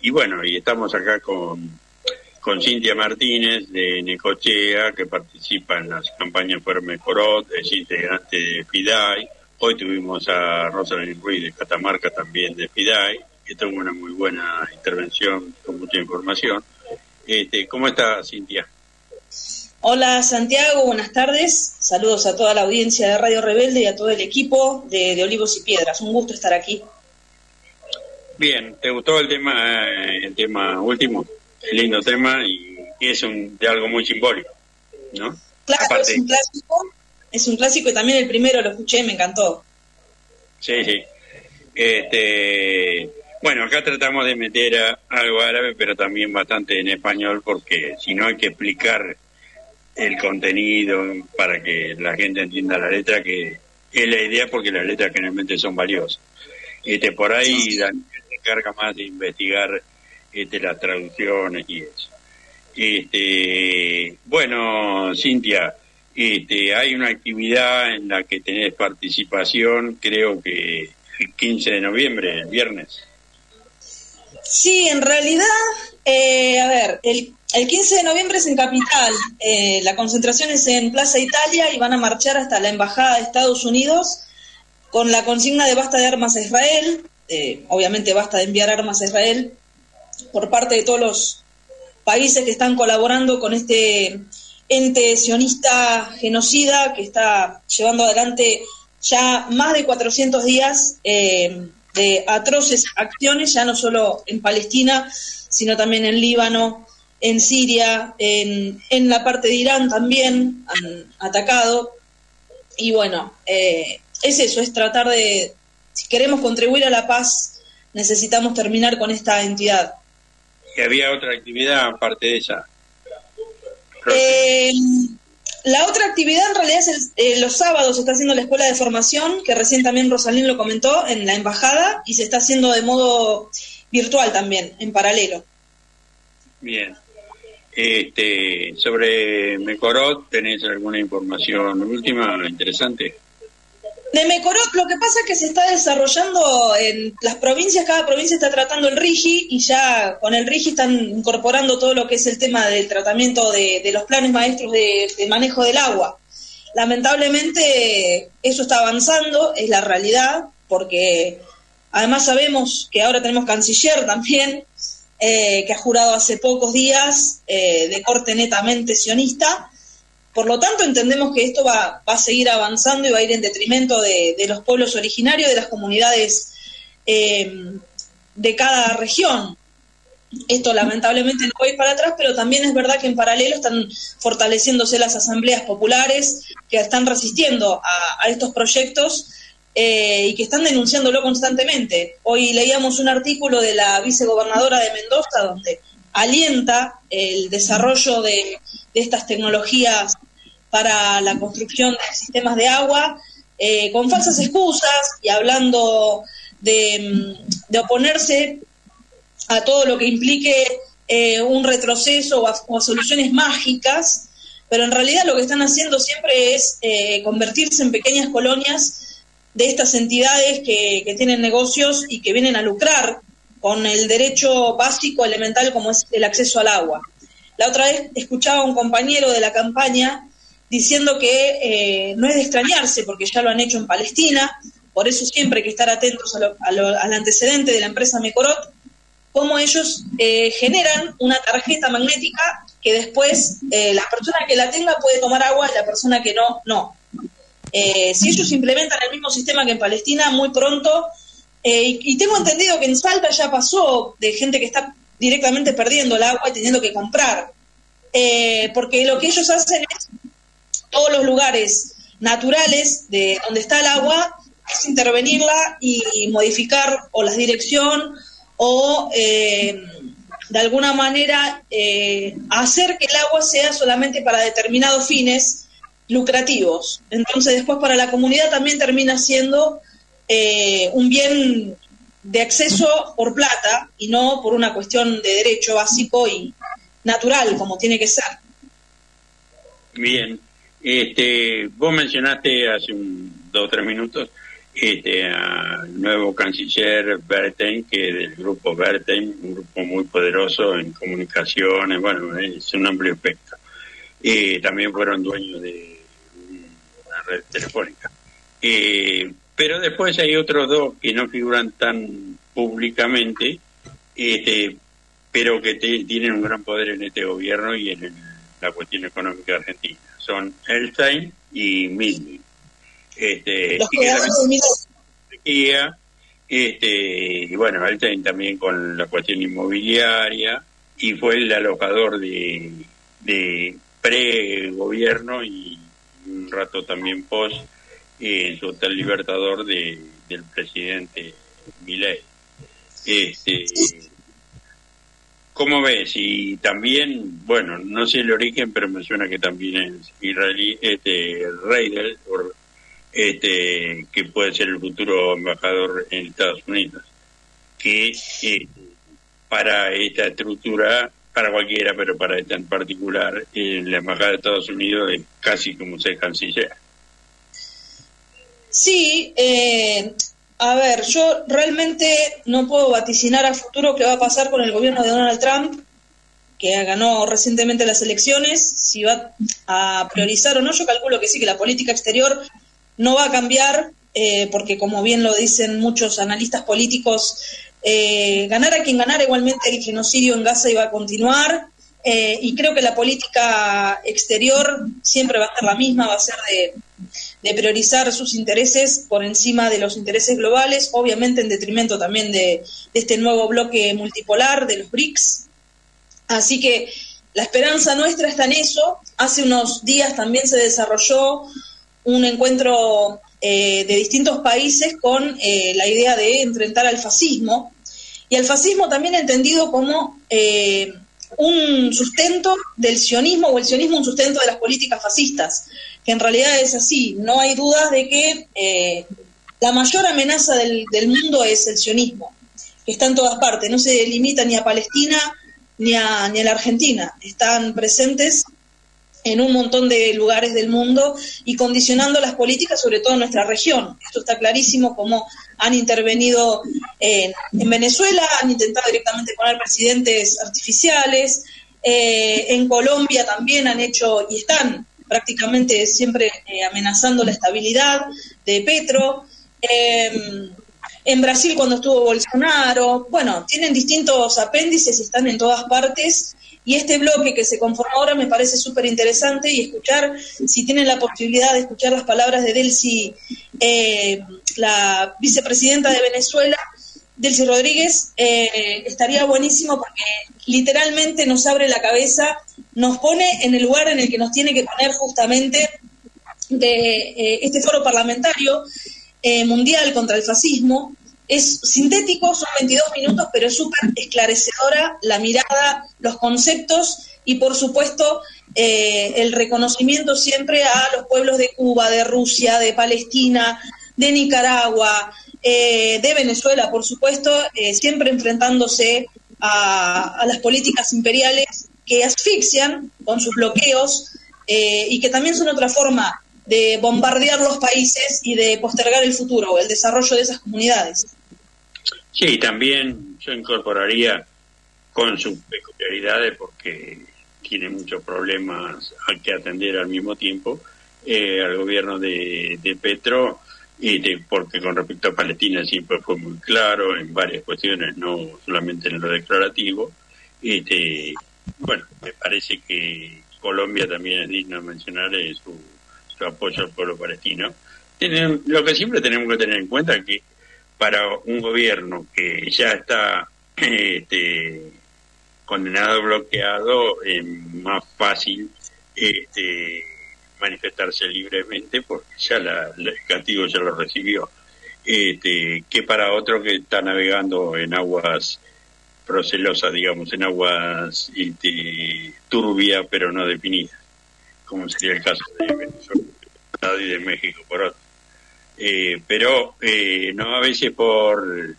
y bueno, y estamos acá con, con Cintia Martínez de Necochea, que participa en las campañas por Corot, es integrante de FIDAI. Hoy tuvimos a Rosalind Ruiz de Catamarca también de FIDAI, que tuvo una muy buena intervención con mucha información. Este, ¿Cómo está Cintia? Hola Santiago, buenas tardes. Saludos a toda la audiencia de Radio Rebelde y a todo el equipo de, de Olivos y Piedras. Un gusto estar aquí. Bien, ¿te gustó el tema, eh, el tema último? lindo tema y, es un, de algo muy simbólico, ¿no? Claro, es un clásico, es un clásico y también el primero lo escuché, me encantó. Sí, sí. Este, bueno, acá tratamos de meter algo árabe, pero también bastante en español, porque si no hay que explicar el contenido para que la gente entienda la letra, que es la idea, porque las letras generalmente son valiosas. Este, por ahí Daniel encarga más de investigar este, las traducciones y eso. Este, bueno, Cintia, este, hay una actividad en la que tenés participación, creo que el 15 de noviembre, el viernes. Sí, en realidad, eh, a ver, el, el, 15 de noviembre es en Capital, eh, la concentración es en Plaza Italia y van a marchar hasta la Embajada de Estados Unidos con la consigna de basta de armas a Israel, eh, obviamente basta de enviar armas a Israel, por parte de todos los países que están colaborando con este ente sionista genocida que está llevando adelante ya más de 400 días eh, de atroces acciones, ya no solo en Palestina, sino también en Líbano, en Siria, en, en la parte de Irán también han atacado. Y bueno, eh, es eso, es tratar de, si queremos contribuir a la paz, necesitamos terminar con esta entidad que había otra actividad aparte de esa. Eh, la otra actividad en realidad es eh, los sábados se está haciendo la escuela de formación, que recién también Rosalín lo comentó, en la embajada, y se está haciendo de modo virtual también, en paralelo. Bien. Este, sobre Mecorot, ¿tenés alguna información última interesante? De lo que pasa es que se está desarrollando en las provincias, cada provincia está tratando el RIGI y ya con el RIGI están incorporando todo lo que es el tema del tratamiento de, los planes maestros de, manejo del agua. Lamentablemente eso está avanzando, es la realidad, porque además sabemos que ahora tenemos canciller también, eh, que ha jurado hace pocos días eh, de corte netamente sionista, por lo tanto, entendemos que esto va, a seguir avanzando y va a ir en detrimento de, los pueblos originarios, de las comunidades eh, de cada región. Esto lamentablemente no va a ir para atrás, pero también es verdad que en paralelo están fortaleciéndose las asambleas populares que están resistiendo a, estos proyectos eh, y que están denunciándolo constantemente. Hoy leíamos un artículo de la vicegobernadora de Mendoza donde alienta el desarrollo de, de estas tecnologías para la construcción de sistemas de agua, eh, con falsas excusas y hablando de, mm, oponerse a todo lo que implique eh, un retroceso o a, soluciones mágicas, pero en realidad lo que están haciendo siempre es eh, convertirse en pequeñas colonias de estas entidades que tienen negocios y que vienen a lucrar con el derecho básico elemental como es el acceso al agua. La otra vez escuchaba a un compañero de la campaña diciendo que eh, no es de extrañarse porque ya lo han hecho en Palestina, por eso siempre hay que estar atentos al antecedente de la empresa Mecorot, cómo ellos eh, generan una tarjeta magnética que después eh, la persona que la tenga puede tomar agua y la persona que no, no. si ellos implementan el mismo sistema que en Palestina, muy pronto, y, y tengo entendido que en Salta ya pasó de gente que está directamente perdiendo el agua y teniendo que comprar. porque lo que ellos hacen es todos los lugares naturales de donde está el agua, es intervenirla y modificar o la dirección o eh, de alguna manera eh, hacer que el agua sea solamente para determinados fines lucrativos. Entonces después para la comunidad también termina siendo eh, un bien de acceso por plata y no por una cuestión de derecho básico y natural como tiene que ser. Bien, este, vos mencionaste hace un, dos o tres minutos este, al nuevo canciller Berten, que del grupo Berten, un grupo muy poderoso en comunicaciones, bueno, es un amplio espectro. Y también fueron dueños de una red telefónica. pero después hay otros dos que no figuran tan públicamente, este, pero que tienen un gran poder en este gobierno y en la cuestión económica argentina. Son Elstein y Milny. Este, y este, y bueno, Elstein también con la cuestión inmobiliaria y fue el alojador de, de pre-gobierno y un rato también post en su hotel Libertador de, del presidente Milei. Este, ¿Cómo ves? Y también, bueno, no sé el origen, pero me suena que también es israelí, este, Reidel, este, que puede ser el futuro embajador en Estados Unidos, que eh, para esta estructura, para cualquiera, pero para esta en particular, en la embajada de Estados Unidos es casi como ser canciller. Sí, eh, a ver, yo realmente no puedo vaticinar a futuro qué va a pasar con el gobierno de Donald Trump, que ganó recientemente las elecciones, si va a priorizar o no. Yo calculo que sí, que la política exterior no va a cambiar, eh, porque como bien lo dicen muchos analistas políticos, eh, ganar a quien ganara, igualmente el genocidio en Gaza iba a continuar. Eh, y creo que la política exterior siempre va a ser la misma, va a ser de, priorizar sus intereses por encima de los intereses globales, obviamente en detrimento también de, este nuevo bloque multipolar de los BRICS. Así que la esperanza nuestra está en eso. Hace unos días también se desarrolló un encuentro eh, de distintos países con eh, la idea de enfrentar al fascismo, y al fascismo también entendido como un sustento del sionismo o el sionismo un sustento de las políticas fascistas, que en realidad es así. No hay dudas de que eh, la mayor amenaza del, mundo es el sionismo, que está en todas partes, no se limita ni a Palestina ni a, ni a la Argentina, están presentes en un montón de lugares del mundo y condicionando las políticas, sobre todo en nuestra región. Esto está clarísimo como han intervenido en, Venezuela, han intentado directamente poner presidentes artificiales, eh, en Colombia también han hecho y están prácticamente siempre eh, amenazando la estabilidad de Petro. Em, en Brasil cuando estuvo Bolsonaro, bueno, tienen distintos apéndices y están en todas partes y este bloque que se conforma ahora me parece súper interesante y escuchar, si tienen la posibilidad de escuchar las palabras de Delcy, eh, la vicepresidenta de Venezuela, Delcy Rodríguez, eh, estaría buenísimo porque literalmente nos abre la cabeza, nos pone en el lugar en el que nos tiene que poner justamente de eh, este foro parlamentario mundial contra el fascismo, es sintético, son 22 minutos, pero es súper esclarecedora la mirada, los conceptos y por supuesto eh, el reconocimiento siempre a los pueblos de Cuba, de Rusia, de Palestina, de Nicaragua, eh, de Venezuela, por supuesto, eh, siempre enfrentándose a, las políticas imperiales que asfixian con sus bloqueos y que también son otra forma de bombardear los países y de postergar el futuro, el desarrollo de esas comunidades. Sí, también yo incorporaría con sus peculiaridades porque tiene muchos problemas a que atender al mismo tiempo eh, al gobierno de, Petro y porque con respecto a Palestina siempre fue muy claro en varias cuestiones, no solamente en lo declarativo. Este, bueno, me parece que Colombia también es digno de mencionar su, su apoyo al pueblo palestino. lo que siempre tenemos que tener en cuenta es que para un gobierno que ya está este, condenado, bloqueado, es más fácil este, manifestarse libremente porque ya la, el castigo ya lo recibió. Este, que para otro que está navegando en aguas procelosas, digamos, en aguas este, turbias pero no definidas, como sería el caso de Venezuela y de México por otro. Eh, pero eh, no a veces por,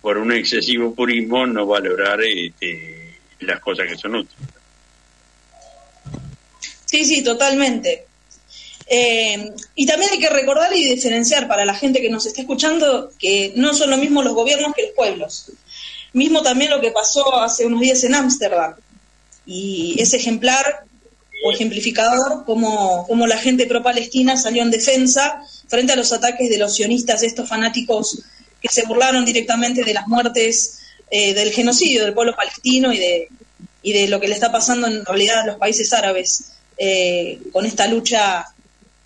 por un excesivo purismo no valorar este, las cosas que son útiles. Sí, sí, totalmente. Eh, y también hay que recordar y diferenciar para la gente que nos está escuchando que no son lo mismo los gobiernos que los pueblos. Mismo también lo que pasó hace unos días en Ámsterdam. Y ese ejemplar o ejemplificador como, como la gente pro-palestina salió en defensa frente a los ataques de los sionistas, estos fanáticos que se burlaron directamente de las muertes, eh, del genocidio del pueblo palestino y de, y de lo que le está pasando en realidad a los países árabes eh, con esta lucha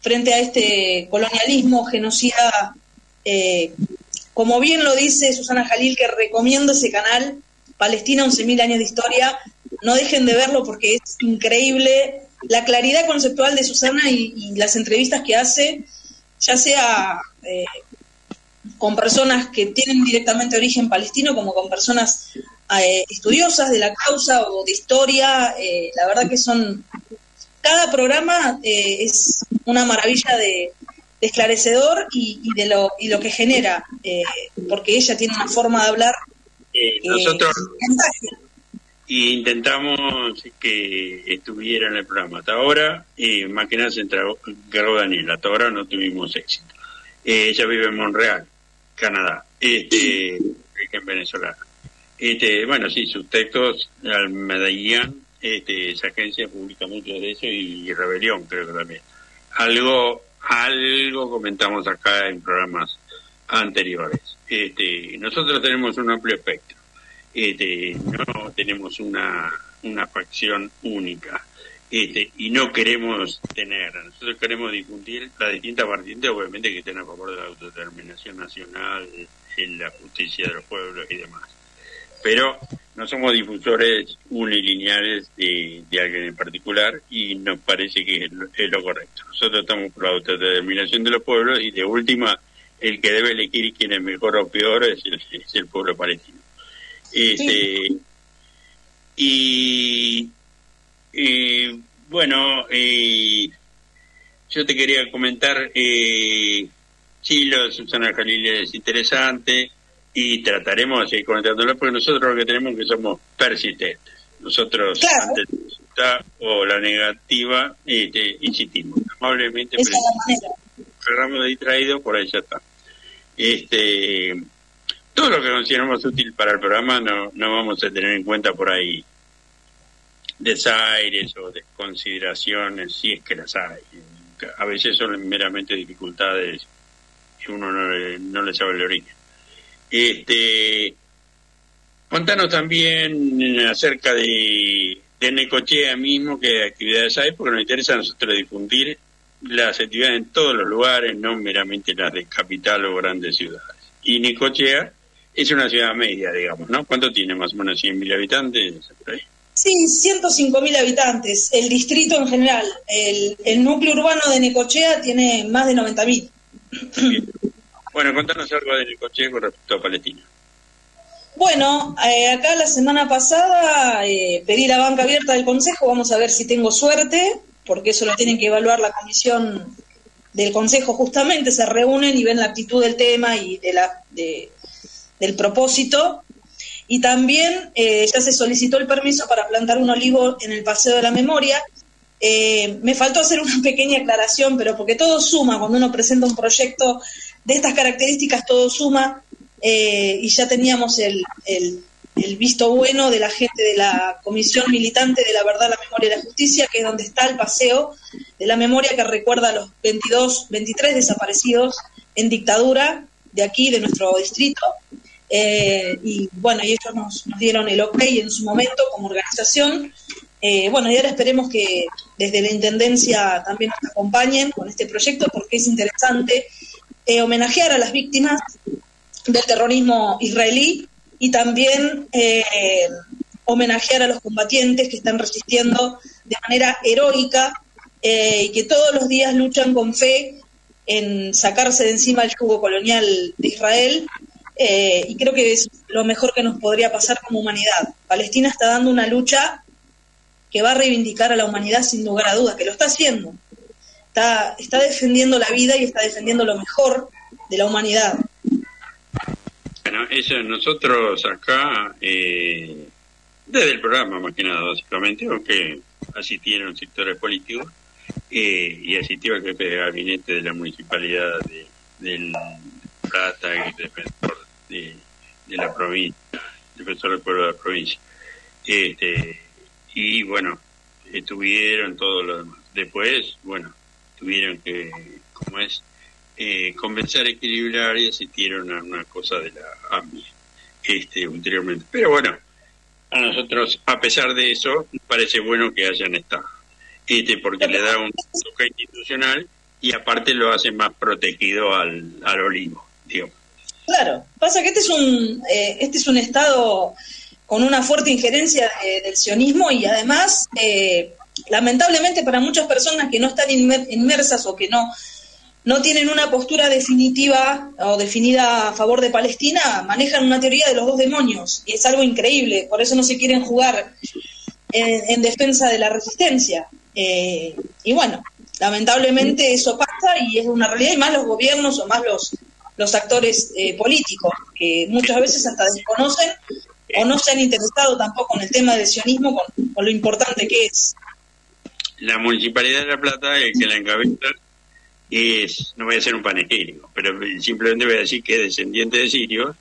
frente a este colonialismo, genocida, eh, como bien lo dice Susana Jalil, que recomiendo ese canal, Palestina 11.000 años de historia, no dejen de verlo porque es increíble la claridad conceptual de Susana y, las entrevistas que hace, ya sea eh, con personas que tienen directamente origen palestino como con personas eh, estudiosas de la causa o de historia, la verdad que son cada programa eh, es una maravilla de, esclarecedor y, de lo, y lo que genera, eh, porque ella tiene una forma de hablar. Eh, nosotros intentamos que estuviera en el programa. Hasta ahora, más que nada se entró Daniel, hasta ahora no tuvimos éxito. ella vive en Montreal, Canadá, este, en Venezuela. Este, bueno, sí, sus textos al Medellín este, esa agencia publica mucho de eso y, Rebelión creo que también. Algo, algo comentamos acá en programas anteriores. Este, nosotros tenemos un amplio espectro. Este, no tenemos una, una facción única. Este, y no queremos tener, nosotros queremos difundir las distintas vertientes, obviamente que estén a favor de la autodeterminación nacional, en la justicia de los pueblos y demás pero no somos difusores unilineales de, alguien en particular y nos parece que es lo, correcto. Nosotros estamos por la autodeterminación de los pueblos y de última, el que debe elegir quién es mejor o peor es el, pueblo palestino. Este, y, bueno, yo te quería comentar, eh, Chilo, Susana Jalil es interesante, y trataremos de seguir conectándolo porque nosotros lo que tenemos es que somos persistentes. Nosotros ante la o la negativa este, insistimos amablemente. Cerramos de distraído, por ahí ya está. Este, todo lo que consideramos útil para el programa no, no vamos a tener en cuenta por ahí desaires o desconsideraciones, si es que las hay. A veces son meramente dificultades que uno no, no le sabe el origen. Este, contanos también acerca de, de Necochea mismo, que actividades hay, porque nos interesa a nosotros difundir las actividades en todos los lugares, no meramente las de capital o grandes ciudades. Y Necochea es una ciudad media, digamos, ¿no? ¿Cuánto tiene más o menos 100.000 habitantes? Sí, 105.000 habitantes. El distrito en general, el, el núcleo urbano de Necochea tiene más de 90.000. Bueno, contanos algo del coche con respecto a Palestina. Bueno, eh, acá la semana pasada eh, pedí la banca abierta del Consejo, vamos a ver si tengo suerte, porque eso lo tienen que evaluar la comisión del Consejo justamente, se reúnen y ven la actitud del tema y de la, del propósito. Y también eh, ya se solicitó el permiso para plantar un olivo en el Paseo de la Memoria. me faltó hacer una pequeña aclaración, pero porque todo suma cuando uno presenta un proyecto de estas características todo suma eh, y ya teníamos el, el, visto bueno de la gente de la Comisión Militante de la Verdad, la Memoria y la Justicia, que es donde está el paseo de la memoria que recuerda a los 22, 23 desaparecidos en dictadura de aquí, de nuestro distrito. Eh, y bueno, y ellos nos, dieron el ok en su momento como organización. Eh, bueno, y ahora esperemos que desde la Intendencia también nos acompañen con este proyecto porque es interesante eh, homenajear a las víctimas del terrorismo israelí y también eh, homenajear a los combatientes que están resistiendo de manera heroica eh, y que todos los días luchan con fe en sacarse de encima el yugo colonial de Israel. y creo que es lo mejor que nos podría pasar como humanidad. Palestina está dando una lucha que va a reivindicar a la humanidad sin lugar a dudas, que lo está haciendo está, está defendiendo la vida y está defendiendo lo mejor de la humanidad. Bueno, eso nosotros acá, desde el programa más que nada, básicamente, aunque así tienen sectores políticos, eh, y asistió al jefe de gabinete de la municipalidad de, del Plata y defensor de, de la provincia, defensor del pueblo de la provincia. Este, y bueno, estuvieron todos los demás. Después, bueno, tuvieron que, como es, eh, convencer, equilibrar y asistieron a una cosa de la AMI este, ulteriormente. Pero bueno, a nosotros, a pesar de eso, parece bueno que hayan estado, este, porque le da un toque institucional y aparte lo hace más protegido al, al olivo, digamos. Claro, pasa que este es un, eh, este es un Estado con una fuerte injerencia del sionismo y además, eh, lamentablemente para muchas personas que no están inmersas o que no no tienen una postura definitiva o definida a favor de Palestina, manejan una teoría de los dos demonios y es algo increíble, por eso no se quieren jugar en, defensa de la resistencia. Eh, y bueno, lamentablemente eso pasa y es una realidad, y más los gobiernos o más los, los actores eh, políticos, que muchas veces hasta desconocen o no se han interesado tampoco en el tema del sionismo con, con lo importante que es. La Municipalidad de La Plata, el que la encabeza, es, no voy a hacer un panegírico, pero simplemente voy a decir que es descendiente de sirios,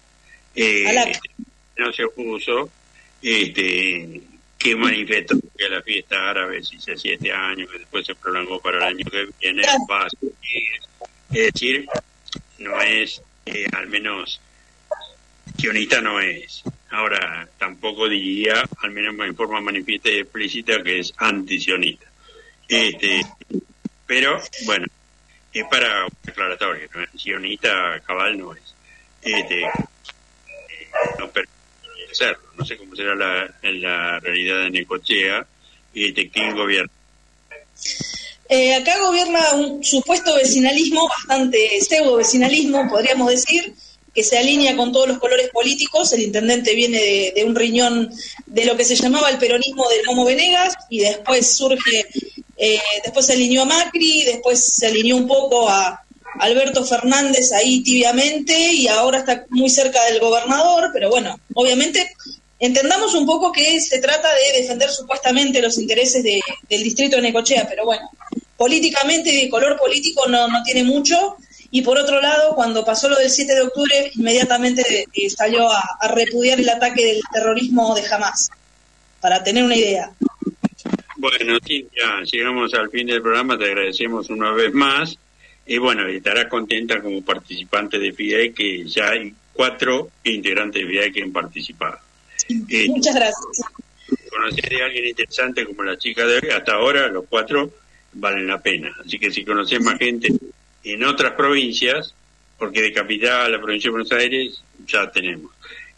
eh, no se opuso, este, que manifestó que la fiesta árabe si se hacía este año, que después se prolongó para el año que viene, va a Es decir, no es, eh, al menos, sionista no es. Ahora, tampoco diría, al menos en forma manifiesta y explícita, que es antisionista. Este, pero, bueno, es para un aclaratorio, ¿no? sionista cabal no es. Este, no permite serlo. No sé cómo será la, la realidad de Necochea. Este, ¿Quién gobierna? Eh, acá gobierna un supuesto vecinalismo, bastante pseudo vecinalismo, podríamos decir, que se alinea con todos los colores políticos. El intendente viene de, un riñón de lo que se llamaba el peronismo del Momo Venegas y después surge eh, después se alineó a Macri, después se alineó un poco a Alberto Fernández ahí tibiamente y ahora está muy cerca del gobernador, pero bueno, obviamente entendamos un poco que se trata de defender supuestamente los intereses de, del distrito de Necochea, pero bueno, políticamente y de color político no, no tiene mucho. Y por otro lado, cuando pasó lo del 7 de octubre, inmediatamente eh, salió a, a repudiar el ataque del terrorismo de Hamas, para tener una idea. Bueno, Cintia, llegamos al fin del programa, te agradecemos una vez más. Y bueno, estarás contenta como participante de FIDE, que ya hay cuatro integrantes de FIDE que han participado. Eh, Muchas gracias. Conocer a alguien interesante como la chica de hoy, hasta ahora los cuatro valen la pena. Así que si conoces más gente en otras provincias, porque de capital a la provincia de Buenos Aires ya tenemos,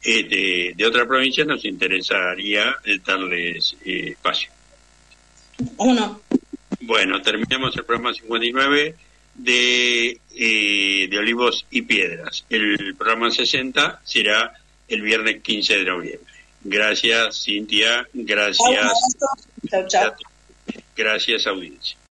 eh, de, de otras provincias nos interesaría darles eh, espacio. Uno. Bueno, terminamos el programa 59 de, eh, de Olivos y Piedras. El programa 60 será el viernes 15 de noviembre. Gracias, Cintia. Gracias. Chao, chao. Gracias, audiencia.